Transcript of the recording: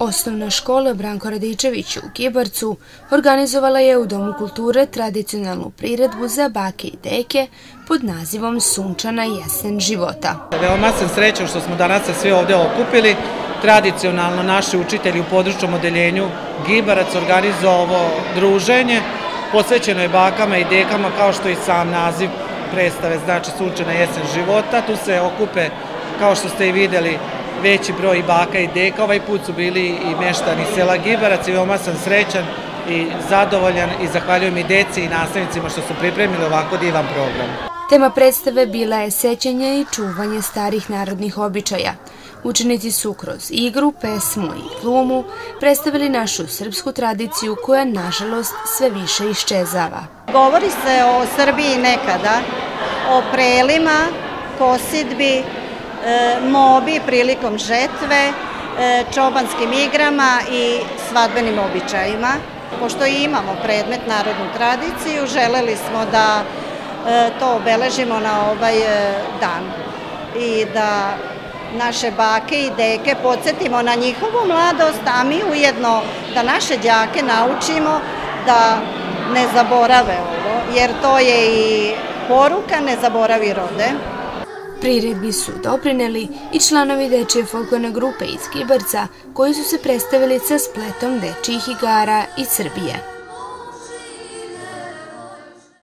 Osnovna škola Branko Radičević u Kibarcu organizovala je u Domu kulture tradicionalnu priredbu za bake i deke pod nazivom Sunčana jesen života. Veoma sam srećan što smo danas se svi ovde okupili. Tradicionalno naši učitelji u područnom odeljenju Gibarac organizovao ovo druženje. Posvećeno je bakama i dekama kao što i sam naziv predstave znači Sunčana jesen života. Tu se okupe, kao što ste i videli, veći broj baka i deka. Ovaj put su bili i meštani sela Gibarac i veoma sam srećan i zadovoljan i zahvaljujem i deci i nastavnicima što su pripremili ovako divan program. Tema predstave bila je sećanje i čuvanje starih narodnih običaja. Učenici su kroz igru, pesmu i glumu predstavili našu srpsku tradiciju koja, nažalost, sve više iščezava. Govori se o Srbiji nekada, o prelima, kosidbi, mobi prilikom žetve, e, čobanskim igrama i svadbenim običajima. Pošto imamo predmet narodnu tradiciju, želeli smo da e, to obeležimo na ovaj dan i da naše bake i deke podsjetimo na njihovu mladost, a mi ujedno da naše đake naučimo da ne zaborave ovo, jer to je i poruka ne zaboravi rode. Priredbi su doprineli i članovi dečje folklorne grupe iz Kibarca koji su se predstavili sa spletom dečijih igara iz Srbije.